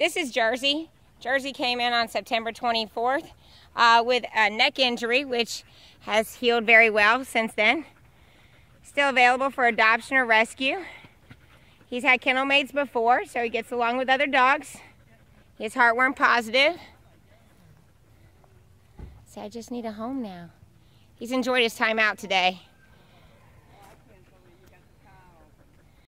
This is Jersey. Jersey came in on September 24th uh, with a neck injury, which has healed very well since then. Still available for adoption or rescue. He's had kennel mates before, so he gets along with other dogs. His heartworm positive. So I just need a home now. He's enjoyed his time out today.